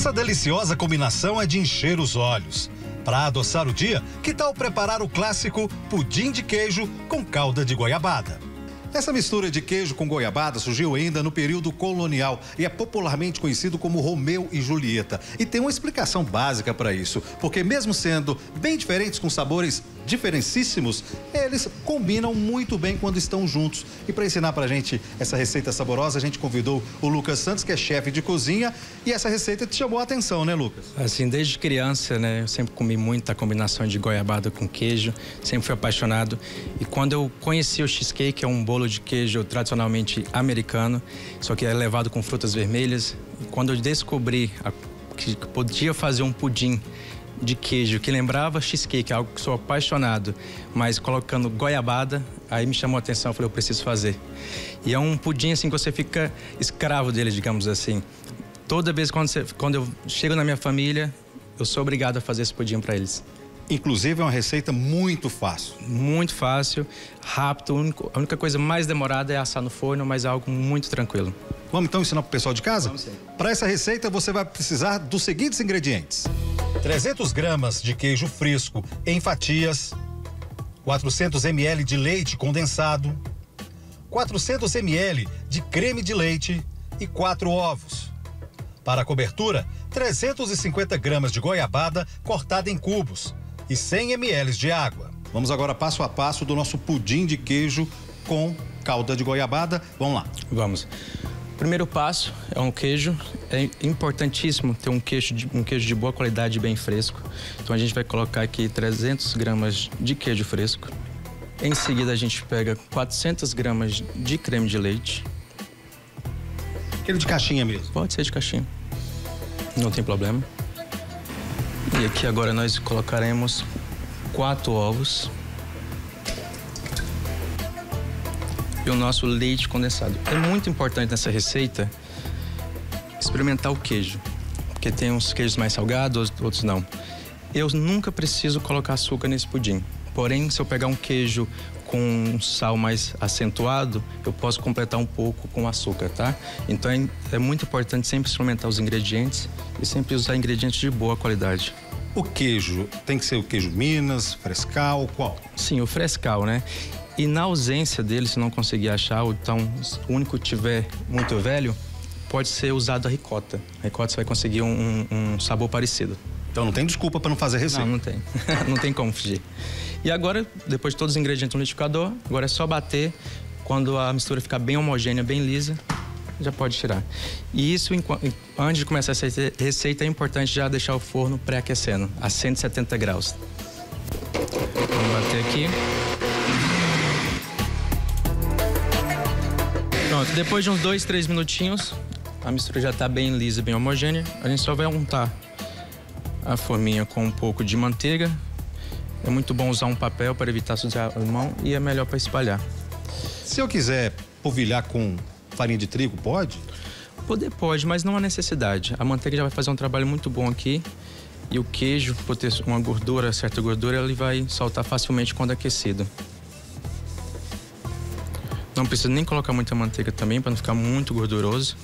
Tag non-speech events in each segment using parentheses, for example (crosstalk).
Essa deliciosa combinação é de encher os olhos. Para adoçar o dia, que tal preparar o clássico pudim de queijo com calda de goiabada? Essa mistura de queijo com goiabada surgiu ainda no período colonial e é popularmente conhecido como Romeu e Julieta. E tem uma explicação básica para isso, porque mesmo sendo bem diferentes com sabores diferencíssimos, eles combinam muito bem quando estão juntos. E para ensinar para a gente essa receita saborosa, a gente convidou o Lucas Santos, que é chefe de cozinha, e essa receita te chamou a atenção, né, Lucas? Assim, desde criança, né, eu sempre comi muita combinação de goiabada com queijo, sempre fui apaixonado. E quando eu conheci o cheesecake, que é um bolo de queijo tradicionalmente americano, só que é levado com frutas vermelhas, quando eu descobri a, que podia fazer um pudim de queijo que lembrava cheesecake, algo que sou apaixonado, mas colocando goiabada, aí me chamou a atenção, eu falei, eu preciso fazer. E é um pudim assim que você fica escravo dele, digamos assim. Toda vez quando, você, quando eu chego na minha família, eu sou obrigado a fazer esse pudim para eles. Inclusive é uma receita muito fácil. Muito fácil, rápido. A única coisa mais demorada é assar no forno, mas é algo muito tranquilo. Vamos então ensinar para o pessoal de casa? Para essa receita você vai precisar dos seguintes ingredientes: 300 gramas de queijo fresco em fatias, 400 ml de leite condensado, 400 ml de creme de leite e 4 ovos. Para a cobertura, 350 gramas de goiabada cortada em cubos e 100 ml de água. Vamos agora passo a passo do nosso pudim de queijo com calda de goiabada. Vamos lá. Vamos. Primeiro passo é um queijo. É importantíssimo ter um queijo de, um queijo de boa qualidade bem fresco. Então a gente vai colocar aqui 300 gramas de queijo fresco. Em seguida a gente pega 400 gramas de creme de leite. Aquele de caixinha mesmo? Pode ser de caixinha. Não tem problema. E aqui agora nós colocaremos quatro ovos. E o nosso leite condensado. É muito importante nessa receita experimentar o queijo, porque tem uns queijos mais salgados, outros não. Eu nunca preciso colocar açúcar nesse pudim. Porém, se eu pegar um queijo com um sal mais acentuado, eu posso completar um pouco com açúcar, tá? Então é, é muito importante sempre experimentar os ingredientes e sempre usar ingredientes de boa qualidade. O queijo tem que ser o queijo Minas, frescal, qual? Sim, o frescal, né? E na ausência dele, se não conseguir achar, ou então o único tiver muito velho, pode ser usado a ricota. A ricota você vai conseguir um, um sabor parecido. Então não tem desculpa para não fazer receita. Não, não tem. (laughs) não tem como fugir. E agora, depois de todos os ingredientes no liquidificador, agora é só bater. Quando a mistura ficar bem homogênea, bem lisa, já pode tirar. E isso, antes de começar essa receita, é importante já deixar o forno pré-aquecendo, a 170 graus. Vamos bater aqui. Pronto, depois de uns dois, três minutinhos, a mistura já está bem lisa, bem homogênea. A gente só vai untar a forminha com um pouco de manteiga. É muito bom usar um papel para evitar sujar a mão e é melhor para espalhar. Se eu quiser polvilhar com farinha de trigo, pode? Poder pode, mas não há necessidade. A manteiga já vai fazer um trabalho muito bom aqui. E o queijo, por ter uma gordura, certa gordura, ele vai soltar facilmente quando aquecido. Não precisa nem colocar muita manteiga também, para não ficar muito gorduroso.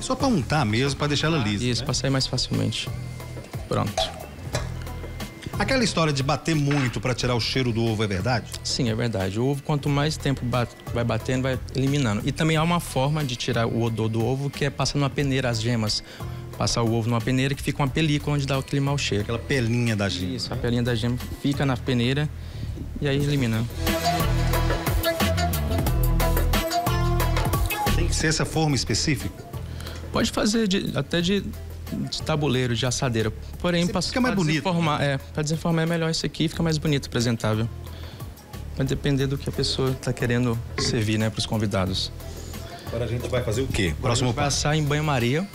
Só para untar mesmo, para deixar ela lisa. Isso, né? para sair mais facilmente. Pronto. Aquela história de bater muito para tirar o cheiro do ovo é verdade? Sim, é verdade. O ovo, quanto mais tempo bate, vai batendo, vai eliminando. E também há uma forma de tirar o odor do ovo, que é passar numa peneira as gemas. Passar o ovo numa peneira que fica uma película onde dá aquele mau cheiro. Aquela pelinha da gema. Isso, a pelinha da gema fica na peneira e aí elimina. Ser essa forma específica? Pode fazer de, até de de tabuleiro, de assadeira. Porém, para fica mais bonito. Desenformar, é, para desenformar é melhor isso aqui, fica mais bonito, apresentável. Vai depender do que a pessoa está querendo servir, né, para os convidados. Agora a gente vai fazer o quê? Próximo passo. Passar em banho-maria.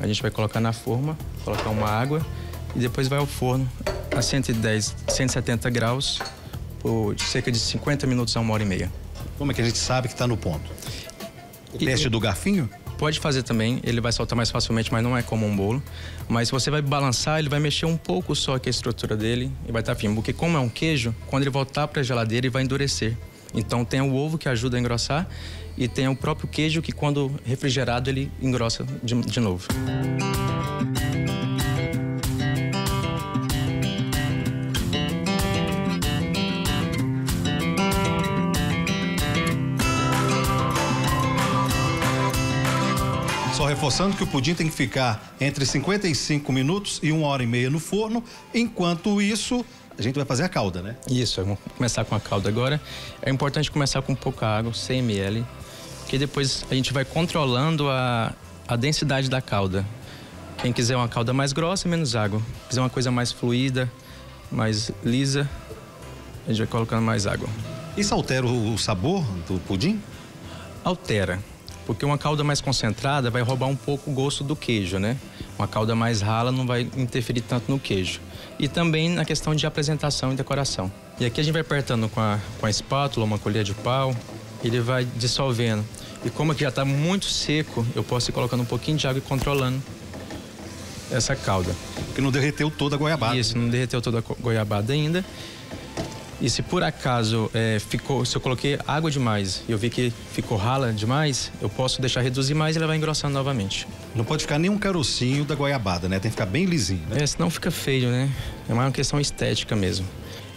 A gente vai colocar na forma, colocar uma água e depois vai ao forno a 110, 170 graus por cerca de 50 minutos a uma hora e meia. Como é que a gente sabe que está no ponto? O teste do garfinho? pode fazer também, ele vai soltar mais facilmente, mas não é como um bolo. Mas você vai balançar, ele vai mexer um pouco só aqui a estrutura dele e vai estar tá firme. Porque como é um queijo, quando ele voltar para a geladeira, ele vai endurecer. Então tem o ovo que ajuda a engrossar e tem o próprio queijo que quando refrigerado ele engrossa de, de novo. Só reforçando que o pudim tem que ficar entre 55 minutos e uma hora e meia no forno. Enquanto isso, a gente vai fazer a calda, né? Isso, vamos começar com a calda agora. É importante começar com pouca água, 100 ml, que depois a gente vai controlando a, a densidade da calda. Quem quiser uma calda mais grossa, menos água. Quem quiser uma coisa mais fluida, mais lisa, a gente vai colocando mais água. Isso altera o sabor do pudim? Altera porque uma calda mais concentrada vai roubar um pouco o gosto do queijo, né? Uma calda mais rala não vai interferir tanto no queijo. E também na questão de apresentação e decoração. E aqui a gente vai apertando com a, com a espátula, uma colher de pau, ele vai dissolvendo. E como aqui já está muito seco, eu posso ir colocando um pouquinho de água e controlando essa calda. Que não derreteu toda a goiabada. Isso, não derreteu toda a goiabada ainda. E se por acaso é, ficou, se eu coloquei água demais e eu vi que ficou rala demais, eu posso deixar reduzir mais e ela vai engrossando novamente. Não pode ficar nem um carocinho da goiabada, né? Tem que ficar bem lisinho, né? É, senão fica feio, né? É uma questão estética mesmo.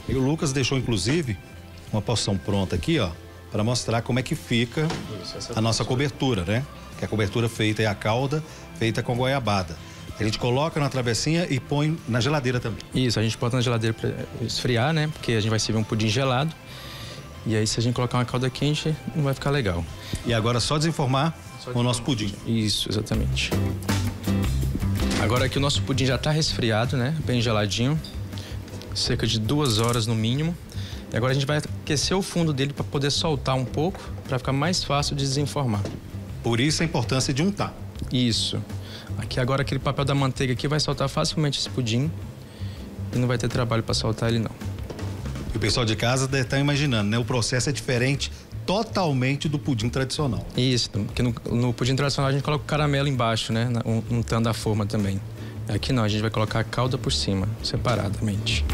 E o Lucas deixou, inclusive, uma porção pronta aqui, ó, para mostrar como é que fica a nossa cobertura, né? Que a cobertura feita é a calda, feita com goiabada. A gente coloca na travessinha e põe na geladeira também. Isso, a gente bota na geladeira para esfriar, né? Porque a gente vai servir um pudim gelado. E aí, se a gente colocar uma calda quente, não vai ficar legal. E agora só desenformar só o nosso pudim. Isso, exatamente. Agora que o nosso pudim já está resfriado, né? Bem geladinho. Cerca de duas horas no mínimo. E agora a gente vai aquecer o fundo dele para poder soltar um pouco, para ficar mais fácil de desenformar. Por isso a importância de untar. Isso. Aqui agora aquele papel da manteiga aqui vai soltar facilmente esse pudim e não vai ter trabalho para soltar ele não. E o pessoal de casa deve estar imaginando, né? O processo é diferente totalmente do pudim tradicional. Isso, porque no, no pudim tradicional a gente coloca o caramelo embaixo, né? Untando a forma também. Aqui não, a gente vai colocar a calda por cima, separadamente.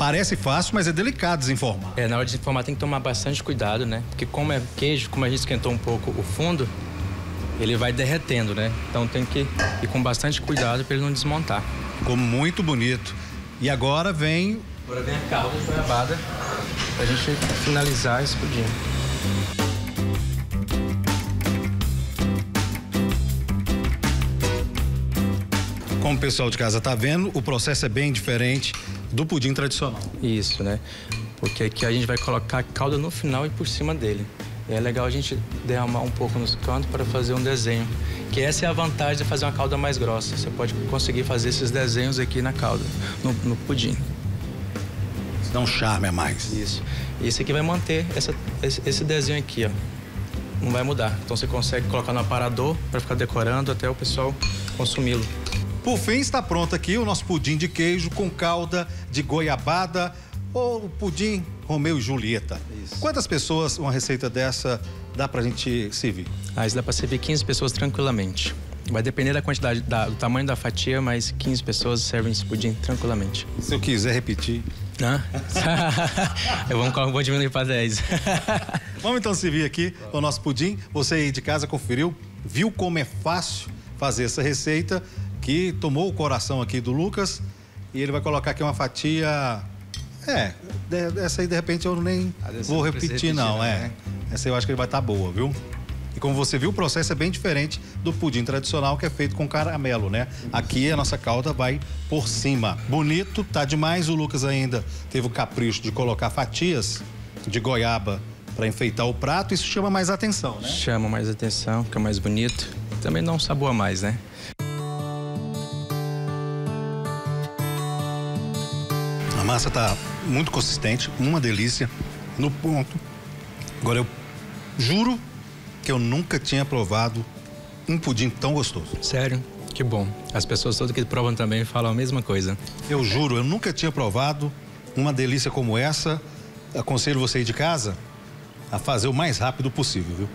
Parece fácil, mas é delicado desenformar. É, na hora de desenformar tem que tomar bastante cuidado, né? Porque como é queijo, como a gente esquentou um pouco o fundo, ele vai derretendo, né? Então tem que ir com bastante cuidado para ele não desmontar. Ficou muito bonito. E agora vem... Agora vem a calda goiabada para a gente finalizar esse pudim. Como o pessoal de casa está vendo, o processo é bem diferente do pudim tradicional. Isso, né? Porque aqui a gente vai colocar a calda no final e por cima dele. E é legal a gente derramar um pouco nos cantos para fazer um desenho. Que essa é a vantagem de fazer uma calda mais grossa. Você pode conseguir fazer esses desenhos aqui na calda, no, no pudim. Isso dá um charme a mais. Isso. E esse aqui vai manter essa, esse, esse desenho aqui, ó. Não vai mudar. Então você consegue colocar no aparador para ficar decorando até o pessoal consumi-lo. Por fim, está pronto aqui o nosso pudim de queijo com calda de goiabada ou pudim Romeu e Julieta. Isso. Quantas pessoas uma receita dessa dá pra gente servir? Ah, isso dá pra servir 15 pessoas tranquilamente. Vai depender da quantidade, da, do tamanho da fatia, mas 15 pessoas servem esse pudim tranquilamente. Se eu quiser repetir. Hã? (laughs) eu vou, vou diminuir para 10. (laughs) Vamos então servir aqui o nosso pudim. Você aí de casa conferiu, viu como é fácil fazer essa receita que tomou o coração aqui do Lucas e ele vai colocar aqui uma fatia. É, essa aí de repente eu nem ah, vou repetir, repetir, não, é. Né? Essa eu acho que ele vai estar tá boa, viu? E como você viu, o processo é bem diferente do pudim tradicional que é feito com caramelo, né? Aqui a nossa calda vai por cima. Bonito, tá demais. O Lucas ainda teve o capricho de colocar fatias de goiaba para enfeitar o prato. Isso chama mais atenção, né? Chama mais atenção, fica mais bonito. Também dá um sabor a mais, né? Massa tá muito consistente, uma delícia, no ponto. Agora eu juro que eu nunca tinha provado um pudim tão gostoso. Sério? Que bom. As pessoas todas que provam também falam a mesma coisa. Eu juro, eu nunca tinha provado uma delícia como essa. Aconselho você aí de casa a fazer o mais rápido possível, viu?